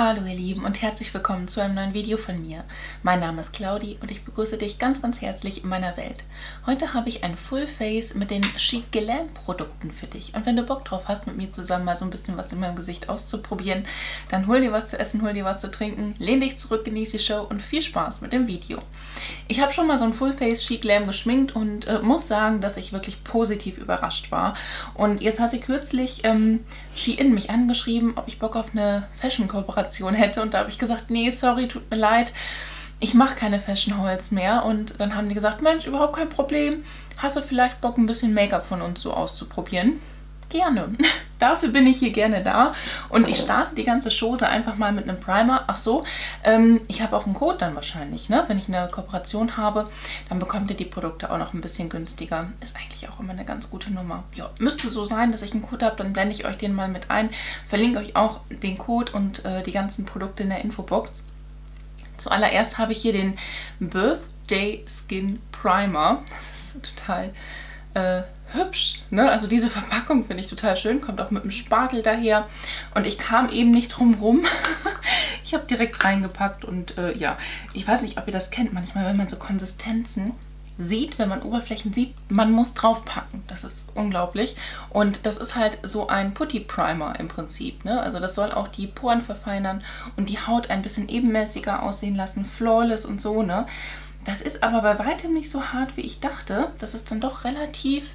Hallo ihr Lieben und herzlich willkommen zu einem neuen Video von mir. Mein Name ist Claudi und ich begrüße dich ganz ganz herzlich in meiner Welt. Heute habe ich ein Full Face mit den Chic Glam Produkten für dich. Und wenn du Bock drauf hast, mit mir zusammen mal so ein bisschen was in meinem Gesicht auszuprobieren, dann hol dir was zu essen, hol dir was zu trinken, lehn dich zurück, genieße die Show und viel Spaß mit dem Video. Ich habe schon mal so ein Full Face Chic Glam geschminkt und äh, muss sagen, dass ich wirklich positiv überrascht war. Und jetzt hatte kürzlich ähm, Shein mich angeschrieben, ob ich Bock auf eine Fashion-Kooperation Kooperation hätte. Und da habe ich gesagt, nee, sorry, tut mir leid, ich mache keine Fashion Hauls mehr. Und dann haben die gesagt, Mensch, überhaupt kein Problem. Hast du vielleicht Bock, ein bisschen Make-up von uns so auszuprobieren? Gerne. Dafür bin ich hier gerne da. Und ich starte die ganze Chose einfach mal mit einem Primer. Ach so, ähm, ich habe auch einen Code dann wahrscheinlich, ne? Wenn ich eine Kooperation habe, dann bekommt ihr die Produkte auch noch ein bisschen günstiger. Ist eigentlich auch immer eine ganz gute Nummer. Ja, müsste so sein, dass ich einen Code habe, dann blende ich euch den mal mit ein. Verlinke euch auch den Code und äh, die ganzen Produkte in der Infobox. Zuallererst habe ich hier den Birthday Skin Primer. Das ist total äh, hübsch. Ne? Also diese Verpackung finde ich total schön, kommt auch mit einem Spatel daher. Und ich kam eben nicht drum rum. ich habe direkt reingepackt und äh, ja, ich weiß nicht, ob ihr das kennt. Manchmal, wenn man so Konsistenzen sieht, wenn man Oberflächen sieht, man muss draufpacken. Das ist unglaublich. Und das ist halt so ein Putty Primer im Prinzip. Ne? Also das soll auch die Poren verfeinern und die Haut ein bisschen ebenmäßiger aussehen lassen, flawless und so. Ne? Das ist aber bei weitem nicht so hart, wie ich dachte. Das ist dann doch relativ,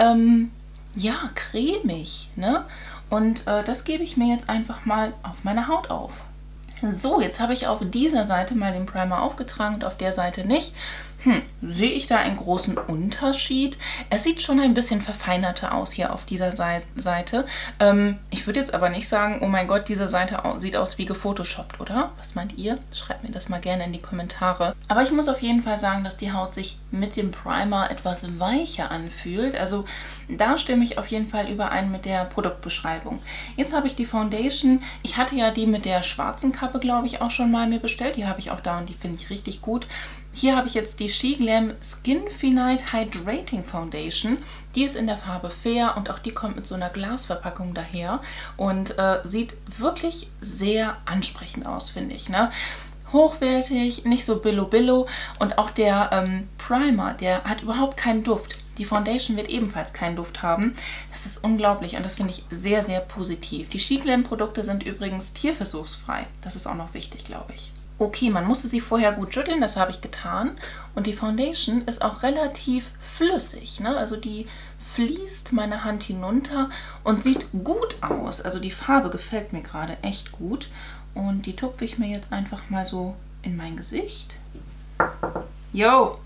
ähm, ja, cremig. Ne? Und äh, das gebe ich mir jetzt einfach mal auf meine Haut auf. So, jetzt habe ich auf dieser Seite mal den Primer aufgetragen und auf der Seite nicht. Hm, sehe ich da einen großen Unterschied? Es sieht schon ein bisschen verfeinerter aus hier auf dieser Seite. Ähm, ich würde jetzt aber nicht sagen, oh mein Gott, diese Seite sieht aus wie gefotoshoppt, oder? Was meint ihr? Schreibt mir das mal gerne in die Kommentare. Aber ich muss auf jeden Fall sagen, dass die Haut sich mit dem Primer etwas weicher anfühlt. Also da stimme ich auf jeden Fall überein mit der Produktbeschreibung. Jetzt habe ich die Foundation. Ich hatte ja die mit der schwarzen Kappe, glaube ich, auch schon mal mir bestellt. Die habe ich auch da und die finde ich richtig gut. Hier habe ich jetzt die She Glam Skin Finite Hydrating Foundation. Die ist in der Farbe Fair und auch die kommt mit so einer Glasverpackung daher und äh, sieht wirklich sehr ansprechend aus, finde ich. Ne? Hochwertig, nicht so billo-billo und auch der ähm, Primer, der hat überhaupt keinen Duft. Die Foundation wird ebenfalls keinen Duft haben. Das ist unglaublich und das finde ich sehr, sehr positiv. Die She Glam Produkte sind übrigens tierversuchsfrei. Das ist auch noch wichtig, glaube ich. Okay, man musste sie vorher gut schütteln, das habe ich getan. Und die Foundation ist auch relativ flüssig. Ne? Also die fließt meine Hand hinunter und sieht gut aus. Also die Farbe gefällt mir gerade echt gut. Und die tupfe ich mir jetzt einfach mal so in mein Gesicht. Yo!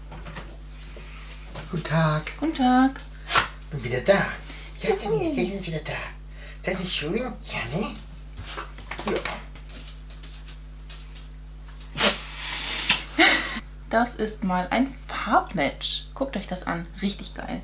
Guten Tag. Guten Tag. Bin wieder da. Ja, ich bin wieder da. Das ist schön. Ja, ne? Ja. Das ist mal ein Farbmatch. Guckt euch das an. Richtig geil.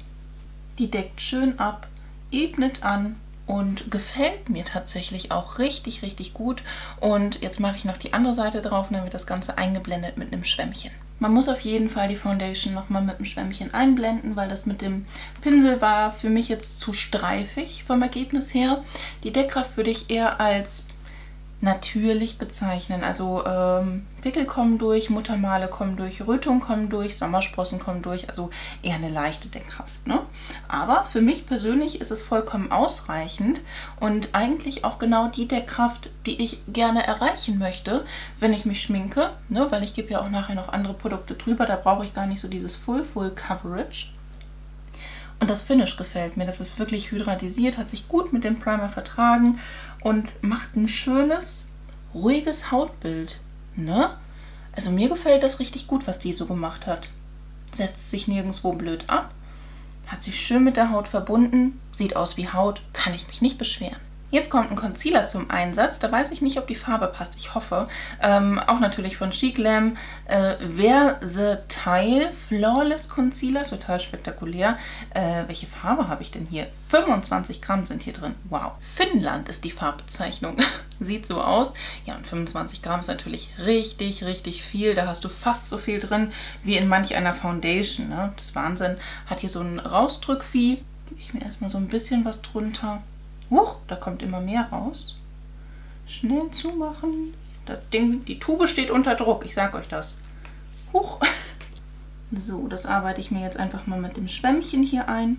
Die deckt schön ab, ebnet an und gefällt mir tatsächlich auch richtig, richtig gut. Und jetzt mache ich noch die andere Seite drauf und dann wird das Ganze eingeblendet mit einem Schwämmchen. Man muss auf jeden Fall die Foundation nochmal mit einem Schwämmchen einblenden, weil das mit dem Pinsel war für mich jetzt zu streifig vom Ergebnis her. Die Deckkraft würde ich eher als natürlich bezeichnen. Also ähm, Pickel kommen durch, Muttermale kommen durch, Rötung kommen durch, Sommersprossen kommen durch. Also eher eine leichte Deckkraft. Ne? Aber für mich persönlich ist es vollkommen ausreichend und eigentlich auch genau die Deckkraft, die ich gerne erreichen möchte, wenn ich mich schminke. Ne? Weil ich gebe ja auch nachher noch andere Produkte drüber. Da brauche ich gar nicht so dieses Full-Full-Coverage. Und das Finish gefällt mir. Das ist wirklich hydratisiert, hat sich gut mit dem Primer vertragen und macht ein schönes, ruhiges Hautbild. Ne? Also mir gefällt das richtig gut, was die so gemacht hat. Setzt sich nirgendwo blöd ab, hat sich schön mit der Haut verbunden, sieht aus wie Haut, kann ich mich nicht beschweren. Jetzt kommt ein Concealer zum Einsatz. Da weiß ich nicht, ob die Farbe passt. Ich hoffe. Ähm, auch natürlich von Chic Glam. Äh, Versatile Flawless Concealer. Total spektakulär. Äh, welche Farbe habe ich denn hier? 25 Gramm sind hier drin. Wow. Finnland ist die Farbbezeichnung. Sieht so aus. Ja, und 25 Gramm ist natürlich richtig, richtig viel. Da hast du fast so viel drin wie in manch einer Foundation. Ne? Das Wahnsinn. Hat hier so ein Rausdrückvieh. Gebe ich mir erstmal so ein bisschen was drunter. Huch, da kommt immer mehr raus. Schnell zumachen. Das Ding, die Tube steht unter Druck, ich sag euch das. Huch. So, das arbeite ich mir jetzt einfach mal mit dem Schwämmchen hier ein.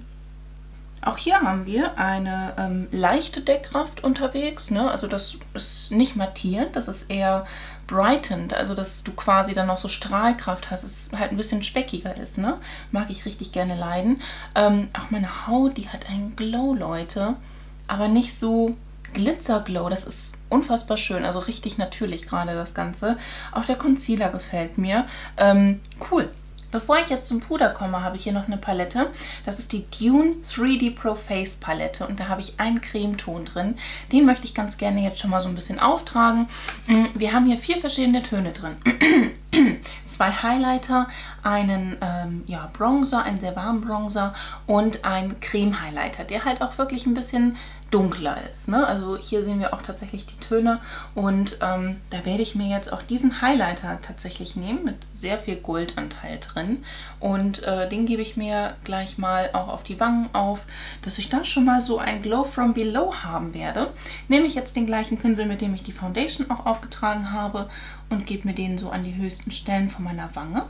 Auch hier haben wir eine ähm, leichte Deckkraft unterwegs. Ne? Also das ist nicht mattierend, das ist eher brightened. Also dass du quasi dann noch so Strahlkraft hast, es halt ein bisschen speckiger ist. Ne? Mag ich richtig gerne leiden. Ähm, auch meine Haut, die hat einen Glow, Leute. Aber nicht so Glitzerglow. Das ist unfassbar schön. Also richtig natürlich gerade das Ganze. Auch der Concealer gefällt mir. Ähm, cool. Bevor ich jetzt zum Puder komme, habe ich hier noch eine Palette. Das ist die Dune 3D Pro Face Palette und da habe ich einen Cremeton drin. Den möchte ich ganz gerne jetzt schon mal so ein bisschen auftragen. Mm, wir haben hier vier verschiedene Töne drin. Zwei Highlighter, einen ähm, ja, Bronzer, einen sehr warmen Bronzer und einen Creme-Highlighter, der halt auch wirklich ein bisschen dunkler ist. Ne? Also hier sehen wir auch tatsächlich die Töne und ähm, da werde ich mir jetzt auch diesen Highlighter tatsächlich nehmen mit sehr viel Goldanteil drin und äh, den gebe ich mir gleich mal auch auf die Wangen auf, dass ich da schon mal so ein Glow from Below haben werde. Nehme ich jetzt den gleichen Pinsel, mit dem ich die Foundation auch aufgetragen habe und gebe mir den so an die höchsten Stellen von meiner Wange.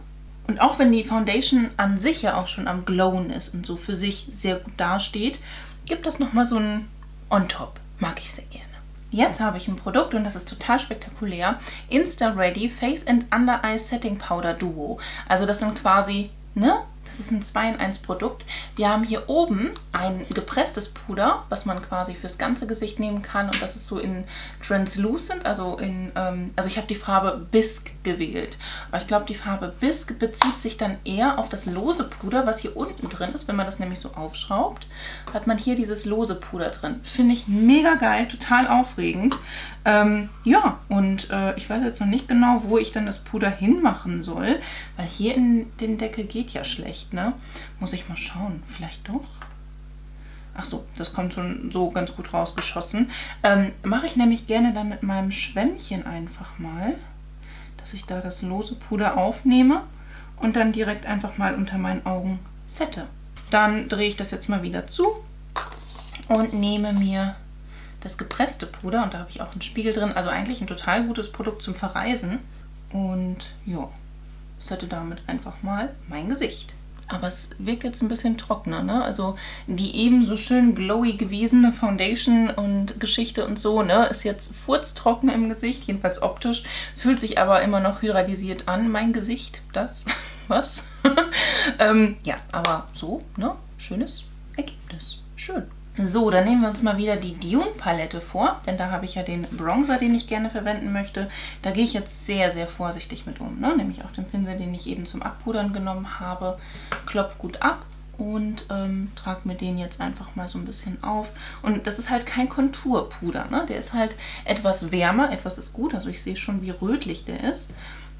Und auch wenn die Foundation an sich ja auch schon am Glowen ist und so für sich sehr gut dasteht, gibt das nochmal so ein on top. Mag ich sehr gerne. Jetzt habe ich ein Produkt und das ist total spektakulär. Insta Ready Face and Under Eye Setting Powder Duo. Also das sind quasi, ne? Das ist ein 2 in 1 Produkt. Wir haben hier oben ein gepresstes Puder, was man quasi fürs ganze Gesicht nehmen kann. Und das ist so in Translucent, also in, ähm, also ich habe die Farbe Bisque gewählt. Aber ich glaube, die Farbe Bisque bezieht sich dann eher auf das lose Puder, was hier unten drin ist. Wenn man das nämlich so aufschraubt, hat man hier dieses lose Puder drin. Finde ich mega geil, total aufregend. Ähm, ja, und äh, ich weiß jetzt noch nicht genau, wo ich dann das Puder hinmachen soll, weil hier in den Deckel geht ja schlecht, ne? Muss ich mal schauen, vielleicht doch. Ach so, das kommt schon so ganz gut rausgeschossen. Ähm, Mache ich nämlich gerne dann mit meinem Schwämmchen einfach mal, dass ich da das lose Puder aufnehme und dann direkt einfach mal unter meinen Augen sette. Dann drehe ich das jetzt mal wieder zu und nehme mir das gepresste Puder und da habe ich auch einen Spiegel drin. Also eigentlich ein total gutes Produkt zum Verreisen. Und ja, sette damit einfach mal mein Gesicht. Aber es wirkt jetzt ein bisschen trockener, ne? Also die eben so schön glowy gewesene Foundation und Geschichte und so, ne? Ist jetzt furztrocken im Gesicht, jedenfalls optisch. Fühlt sich aber immer noch hydratisiert an, mein Gesicht. Das, was? ähm, ja, aber so, ne? Schönes Ergebnis. Schön. So, dann nehmen wir uns mal wieder die Dune-Palette vor, denn da habe ich ja den Bronzer, den ich gerne verwenden möchte. Da gehe ich jetzt sehr, sehr vorsichtig mit um, ne? nämlich auch den Pinsel, den ich eben zum Abpudern genommen habe. Klopf gut ab und ähm, trage mir den jetzt einfach mal so ein bisschen auf. Und das ist halt kein Konturpuder, ne? der ist halt etwas wärmer, etwas ist gut, also ich sehe schon, wie rötlich der ist.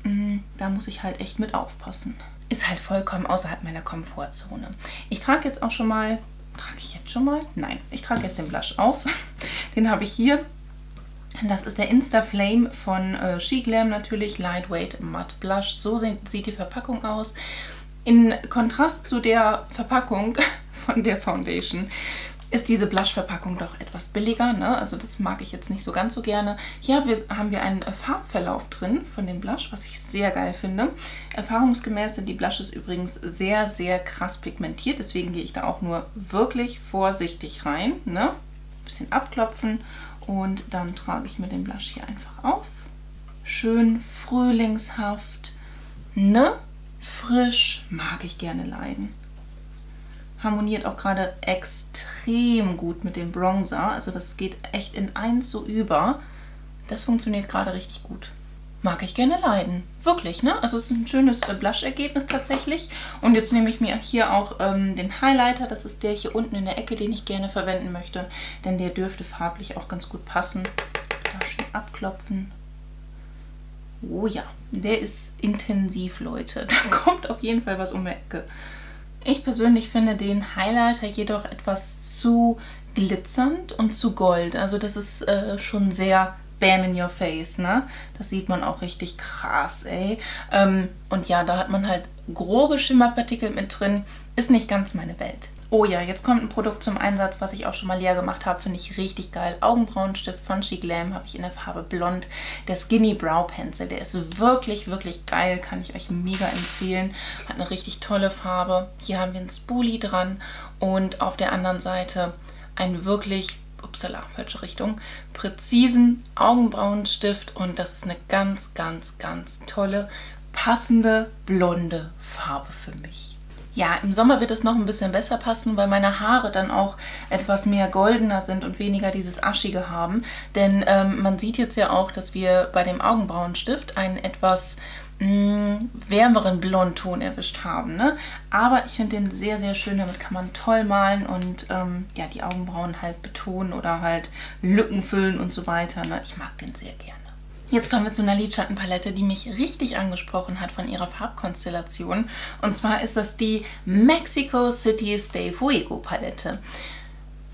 Mm, da muss ich halt echt mit aufpassen. Ist halt vollkommen außerhalb meiner Komfortzone. Ich trage jetzt auch schon mal Trage ich jetzt schon mal? Nein, ich trage jetzt den Blush auf. Den habe ich hier. Das ist der Insta Flame von äh, She Glam natürlich, Lightweight Matte Blush. So sieht die Verpackung aus. In Kontrast zu der Verpackung von der Foundation ist diese Blush-Verpackung doch etwas billiger. Ne? Also das mag ich jetzt nicht so ganz so gerne. Hier haben wir, einen Farbverlauf drin von dem Blush, was ich sehr geil finde. Erfahrungsgemäß sind die Blushes übrigens sehr, sehr krass pigmentiert. Deswegen gehe ich da auch nur wirklich vorsichtig rein. Ne? Bisschen abklopfen und dann trage ich mir den Blush hier einfach auf. Schön frühlingshaft, ne? Frisch mag ich gerne leiden harmoniert auch gerade extrem gut mit dem Bronzer. Also das geht echt in eins so über. Das funktioniert gerade richtig gut. Mag ich gerne leiden. Wirklich, ne? Also es ist ein schönes äh, Blush-Ergebnis tatsächlich. Und jetzt nehme ich mir hier auch ähm, den Highlighter. Das ist der hier unten in der Ecke, den ich gerne verwenden möchte. Denn der dürfte farblich auch ganz gut passen. Da schön abklopfen. Oh ja, der ist intensiv, Leute. Da kommt auf jeden Fall was um die Ecke. Ich persönlich finde den Highlighter jedoch etwas zu glitzernd und zu gold. Also das ist äh, schon sehr bam in your face, ne? Das sieht man auch richtig krass, ey. Ähm, und ja, da hat man halt grobe Schimmerpartikel mit drin. Ist nicht ganz meine Welt. Oh ja, jetzt kommt ein Produkt zum Einsatz, was ich auch schon mal leer gemacht habe. Finde ich richtig geil. Augenbrauenstift von She Glam habe ich in der Farbe Blond. Der Skinny Brow Pencil. Der ist wirklich, wirklich geil. Kann ich euch mega empfehlen. Hat eine richtig tolle Farbe. Hier haben wir einen Spoolie dran. Und auf der anderen Seite ein wirklich upsala, falsche Richtung, präzisen Augenbrauenstift und das ist eine ganz, ganz, ganz tolle, passende, blonde Farbe für mich. Ja, im Sommer wird es noch ein bisschen besser passen, weil meine Haare dann auch etwas mehr goldener sind und weniger dieses Aschige haben. Denn ähm, man sieht jetzt ja auch, dass wir bei dem Augenbrauenstift einen etwas mh, mm, wärmeren Blondton erwischt haben. Ne? Aber ich finde den sehr, sehr schön. Damit kann man toll malen und ähm, ja, die Augenbrauen halt betonen oder halt Lücken füllen und so weiter. Ne? Ich mag den sehr gerne. Jetzt kommen wir zu einer Lidschattenpalette, die mich richtig angesprochen hat von ihrer Farbkonstellation. Und zwar ist das die Mexico City Stay Fuego Palette.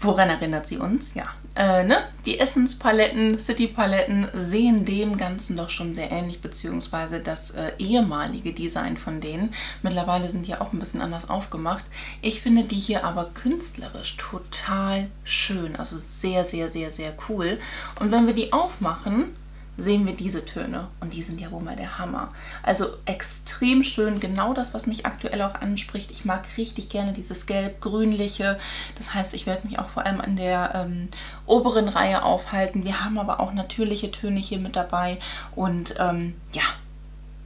Woran erinnert sie uns? Ja, äh, ne? Die Essence-Paletten, City-Paletten sehen dem Ganzen doch schon sehr ähnlich, beziehungsweise das äh, ehemalige Design von denen. Mittlerweile sind die auch ein bisschen anders aufgemacht. Ich finde die hier aber künstlerisch total schön, also sehr, sehr, sehr, sehr cool. Und wenn wir die aufmachen, sehen wir diese Töne und die sind ja wohl mal der Hammer. Also extrem schön, genau das, was mich aktuell auch anspricht. Ich mag richtig gerne dieses gelb-grünliche. Das heißt, ich werde mich auch vor allem an der ähm, oberen Reihe aufhalten. Wir haben aber auch natürliche Töne hier mit dabei und ähm, ja,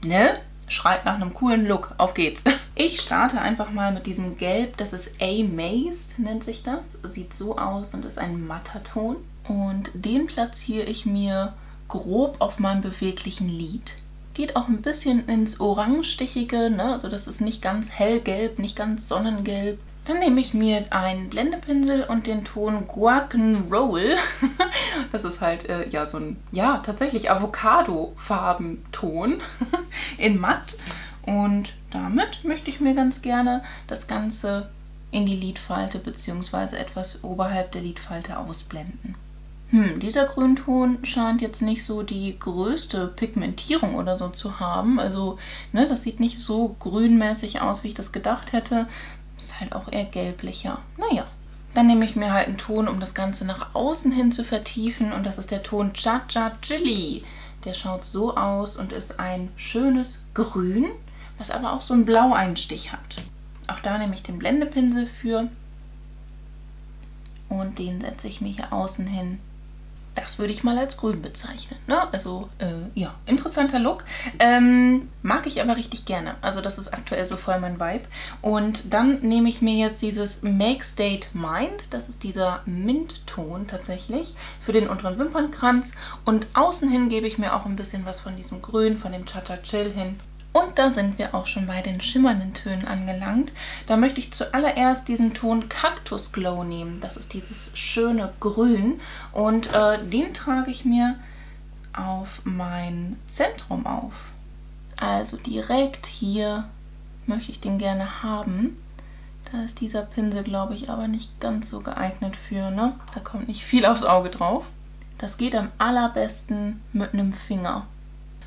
ne? Schreit nach einem coolen Look. Auf geht's. Ich starte einfach mal mit diesem Gelb. Das ist A-Mazed, nennt sich das. Sieht so aus und ist ein matter Ton. Und den platziere ich mir grob auf meinem beweglichen Lid. Geht auch ein bisschen ins Orangestichige, ne? also das ist nicht ganz hellgelb, nicht ganz sonnengelb. Dann nehme ich mir einen Blendepinsel und den Ton Guacanroll. das ist halt äh, ja so ein, ja tatsächlich Avocado-Farbenton in matt. Und damit möchte ich mir ganz gerne das Ganze in die Lidfalte bzw. etwas oberhalb der Lidfalte ausblenden. Hm, dieser Grünton scheint jetzt nicht so die größte Pigmentierung oder so zu haben. Also, ne, das sieht nicht so grünmäßig aus, wie ich das gedacht hätte. Ist halt auch eher gelblicher. Naja. Dann nehme ich mir halt einen Ton, um das Ganze nach außen hin zu vertiefen. Und das ist der Ton Cha-Cha Chili. Der schaut so aus und ist ein schönes Grün, was aber auch so einen Blaueinstich hat. Auch da nehme ich den Blendepinsel für. Und den setze ich mir hier außen hin das würde ich mal als grün bezeichnen. Ne? Also äh, ja, interessanter Look. Ähm, mag ich aber richtig gerne. Also das ist aktuell so voll mein Vibe. Und dann nehme ich mir jetzt dieses Make State Mind. Das ist dieser Mintton tatsächlich für den unteren Wimpernkranz. Und außen hin gebe ich mir auch ein bisschen was von diesem Grün, von dem Cha-Cha Chill hin. Und da sind wir auch schon bei den schimmernden Tönen angelangt. Da möchte ich zuallererst diesen Ton Cactus Glow nehmen. Das ist dieses schöne Grün. Und äh, den trage ich mir auf mein Zentrum auf. Also direkt hier möchte ich den gerne haben. Da ist dieser Pinsel, glaube ich, aber nicht ganz so geeignet für. Ne? Da kommt nicht viel aufs Auge drauf. Das geht am allerbesten mit einem Finger.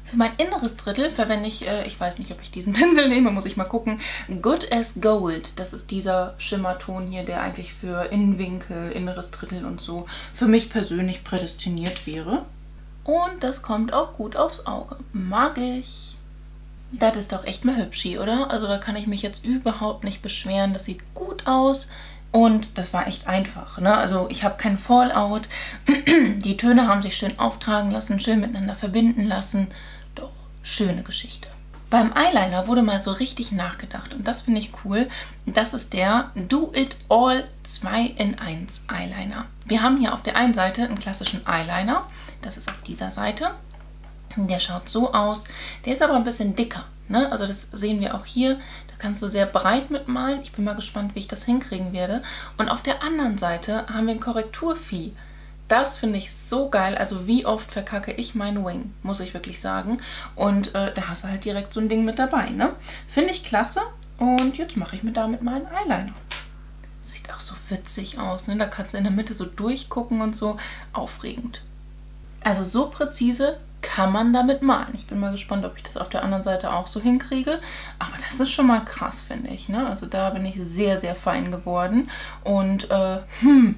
Für mein inneres Drittel verwende ich, äh, ich weiß nicht, ob ich diesen Pinsel nehme, muss ich mal gucken, Good as Gold. Das ist dieser Schimmerton hier, der eigentlich für Innenwinkel, inneres Drittel und so für mich persönlich prädestiniert wäre. Und das kommt auch gut aufs Auge. Mag ich. Das ist doch echt mal hübsch oder? Also da kann ich mich jetzt überhaupt nicht beschweren. Das sieht gut aus. Und das war echt einfach. Ne? Also ich habe keinen Fallout. Die Töne haben sich schön auftragen lassen, schön miteinander verbinden lassen schöne Geschichte. Beim Eyeliner wurde mal so richtig nachgedacht und das finde ich cool. Das ist der Do It All 2 in 1 Eyeliner. Wir haben hier auf der einen Seite einen klassischen Eyeliner. Das ist auf dieser Seite. Der schaut so aus. Der ist aber ein bisschen dicker. Ne? Also das sehen wir auch hier. Da kannst du sehr breit mitmalen. Ich bin mal gespannt, wie ich das hinkriegen werde. Und auf der anderen Seite haben wir ein Korrekturvieh. Das finde ich so geil. Also wie oft verkacke ich meinen Wing, muss ich wirklich sagen. Und äh, da hast du halt direkt so ein Ding mit dabei. Ne? Finde ich klasse. Und jetzt mache ich mir damit meinen Eyeliner. Sieht auch so witzig aus. Ne? Da kannst du in der Mitte so durchgucken und so. Aufregend. Also so präzise kann man damit malen. Ich bin mal gespannt, ob ich das auf der anderen Seite auch so hinkriege. Aber das ist schon mal krass, finde ich. Ne? Also da bin ich sehr, sehr fein geworden. Und, äh, hm,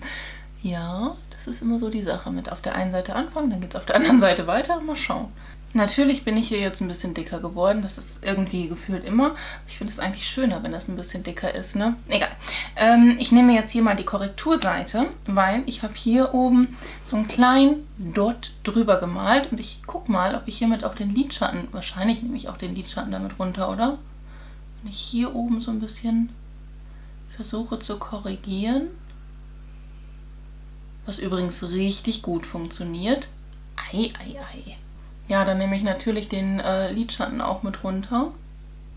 ja, das ist immer so die Sache mit auf der einen Seite anfangen, dann geht es auf der anderen Seite weiter. Mal schauen. Natürlich bin ich hier jetzt ein bisschen dicker geworden. Das ist irgendwie gefühlt immer. Ich finde es eigentlich schöner, wenn das ein bisschen dicker ist, ne? Egal. Ähm, ich nehme jetzt hier mal die Korrekturseite, weil ich habe hier oben so einen kleinen Dot drüber gemalt. Und ich gucke mal, ob ich hiermit auch den Lidschatten, wahrscheinlich nehme ich auch den Lidschatten damit runter, oder? Wenn ich hier oben so ein bisschen versuche zu korrigieren. Was übrigens richtig gut funktioniert. Ei, ei, ei. Ja, dann nehme ich natürlich den äh, Lidschatten auch mit runter.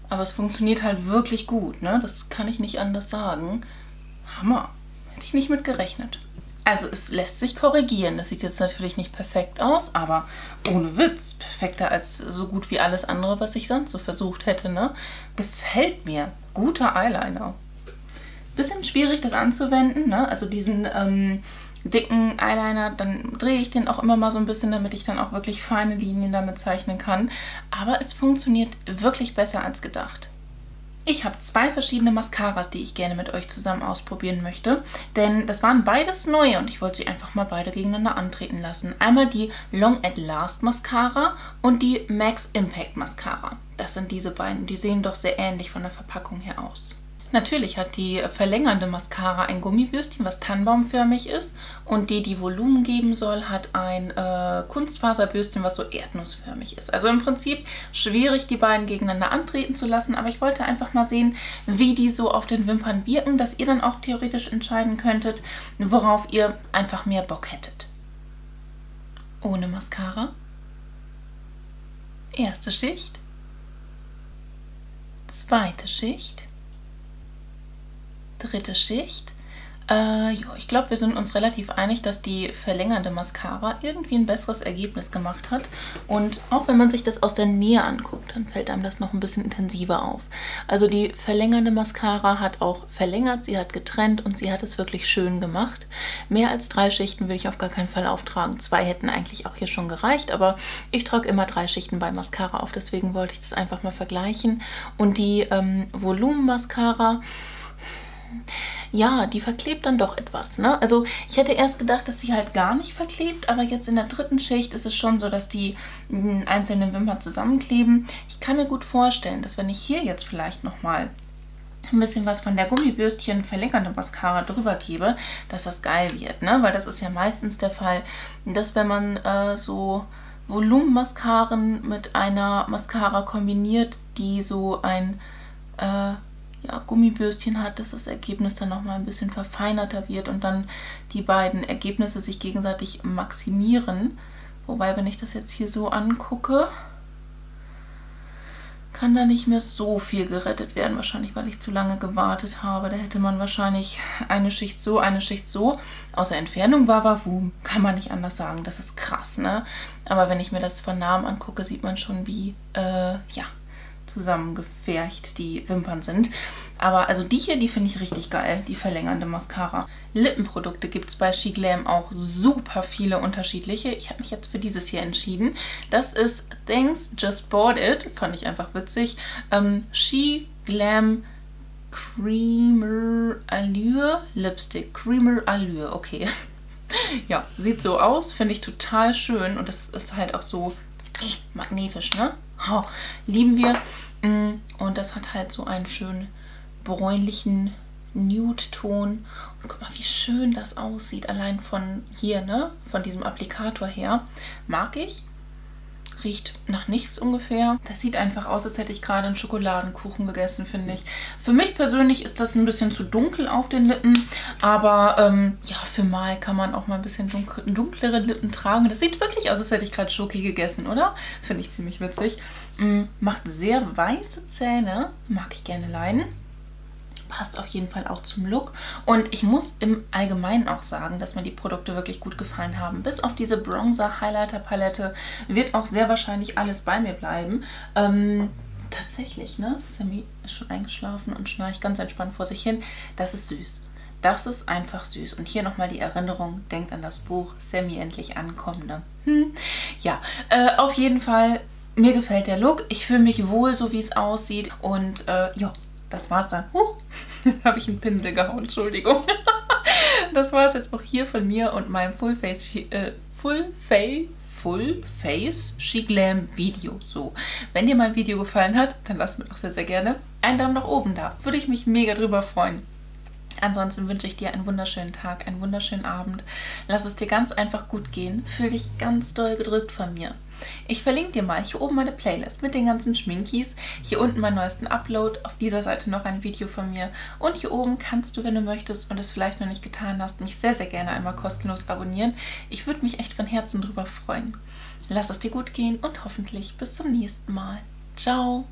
Aber es funktioniert halt wirklich gut, ne? Das kann ich nicht anders sagen. Hammer. Hätte ich nicht mit gerechnet. Also es lässt sich korrigieren. Das sieht jetzt natürlich nicht perfekt aus, aber ohne Witz. Perfekter als so gut wie alles andere, was ich sonst so versucht hätte, ne? Gefällt mir. Guter Eyeliner. Bisschen schwierig, das anzuwenden, ne? Also diesen ähm, dicken Eyeliner, dann drehe ich den auch immer mal so ein bisschen, damit ich dann auch wirklich feine Linien damit zeichnen kann. Aber es funktioniert wirklich besser als gedacht. Ich habe zwei verschiedene Mascaras, die ich gerne mit euch zusammen ausprobieren möchte, denn das waren beides neue und ich wollte sie einfach mal beide gegeneinander antreten lassen. Einmal die Long at Last Mascara und die Max Impact Mascara. Das sind diese beiden, die sehen doch sehr ähnlich von der Verpackung her aus. Natürlich hat die verlängernde Mascara ein Gummibürstchen, was tannenbaumförmig ist. Und die, die Volumen geben soll, hat ein äh, Kunstfaserbürstchen, was so erdnussförmig ist. Also im Prinzip schwierig, die beiden gegeneinander antreten zu lassen. Aber ich wollte einfach mal sehen, wie die so auf den Wimpern wirken, dass ihr dann auch theoretisch entscheiden könntet, worauf ihr einfach mehr Bock hättet. Ohne Mascara. Erste Schicht. Zweite Schicht dritte Schicht. Äh, ja, ich glaube, wir sind uns relativ einig, dass die verlängernde Mascara irgendwie ein besseres Ergebnis gemacht hat. Und auch wenn man sich das aus der Nähe anguckt, dann fällt einem das noch ein bisschen intensiver auf. Also die verlängernde Mascara hat auch verlängert, sie hat getrennt und sie hat es wirklich schön gemacht. Mehr als drei Schichten würde ich auf gar keinen Fall auftragen. Zwei hätten eigentlich auch hier schon gereicht, aber ich trage immer drei Schichten bei Mascara auf. Deswegen wollte ich das einfach mal vergleichen. Und die ähm, Volumen-Mascara ja, die verklebt dann doch etwas. Ne? Also ich hätte erst gedacht, dass sie halt gar nicht verklebt, aber jetzt in der dritten Schicht ist es schon so, dass die hm, einzelnen Wimpern zusammenkleben. Ich kann mir gut vorstellen, dass wenn ich hier jetzt vielleicht nochmal ein bisschen was von der Gummibürstchen verlängernde Mascara drüber gebe, dass das geil wird, ne? Weil das ist ja meistens der Fall, dass wenn man äh, so Volumenmascaren mit einer Mascara kombiniert, die so ein äh, ja, Gummibürstchen hat, dass das Ergebnis dann nochmal ein bisschen verfeinerter wird und dann die beiden Ergebnisse sich gegenseitig maximieren. Wobei, wenn ich das jetzt hier so angucke, kann da nicht mehr so viel gerettet werden. Wahrscheinlich, weil ich zu lange gewartet habe. Da hätte man wahrscheinlich eine Schicht so, eine Schicht so. Außer Entfernung war Wavum. Kann man nicht anders sagen. Das ist krass, ne? Aber wenn ich mir das von Namen angucke, sieht man schon, wie, äh, ja, zusammengefercht die Wimpern sind. Aber also die hier, die finde ich richtig geil, die verlängernde Mascara. Lippenprodukte gibt es bei She Glam auch super viele unterschiedliche. Ich habe mich jetzt für dieses hier entschieden. Das ist Thanks Just Bought It, fand ich einfach witzig. Ähm, She Glam Creamer Allure Lipstick. Creamer Allure, okay. ja, sieht so aus, finde ich total schön und das ist halt auch so magnetisch, ne? Oh, lieben wir. Mm, und das hat halt so einen schönen bräunlichen Nude-Ton. Und guck mal, wie schön das aussieht. Allein von hier, ne? Von diesem Applikator her. Mag ich. Riecht nach nichts ungefähr. Das sieht einfach aus, als hätte ich gerade einen Schokoladenkuchen gegessen, finde ich. Für mich persönlich ist das ein bisschen zu dunkel auf den Lippen. Aber ähm, ja, für mal kann man auch mal ein bisschen dunkel, dunklere Lippen tragen. Das sieht wirklich aus, als hätte ich gerade Schoki gegessen, oder? Finde ich ziemlich witzig. Mm, macht sehr weiße Zähne. Mag ich gerne leiden passt auf jeden Fall auch zum Look. Und ich muss im Allgemeinen auch sagen, dass mir die Produkte wirklich gut gefallen haben. Bis auf diese Bronzer Highlighter Palette wird auch sehr wahrscheinlich alles bei mir bleiben. Ähm, tatsächlich, ne? Sammy ist schon eingeschlafen und schnarcht ganz entspannt vor sich hin. Das ist süß. Das ist einfach süß. Und hier nochmal die Erinnerung, denkt an das Buch Sammy endlich ankommende. Hm. Ja, äh, auf jeden Fall, mir gefällt der Look. Ich fühle mich wohl, so wie es aussieht. Und äh, ja, das war's dann. Huch, jetzt habe ich einen Pinsel gehauen, Entschuldigung. das war es jetzt auch hier von mir und meinem Full Face, äh, Full Face, Full Face She Glam Video. So, wenn dir mein Video gefallen hat, dann lass mir doch sehr, sehr gerne einen Daumen nach oben da. Würde ich mich mega drüber freuen. Ansonsten wünsche ich dir einen wunderschönen Tag, einen wunderschönen Abend. Lass es dir ganz einfach gut gehen. Fühl dich ganz doll gedrückt von mir. Ich verlinke dir mal hier oben meine Playlist mit den ganzen Schminkies, hier unten meinen neuesten Upload, auf dieser Seite noch ein Video von mir und hier oben kannst du, wenn du möchtest und es vielleicht noch nicht getan hast, mich sehr, sehr gerne einmal kostenlos abonnieren. Ich würde mich echt von Herzen drüber freuen. Lass es dir gut gehen und hoffentlich bis zum nächsten Mal. Ciao!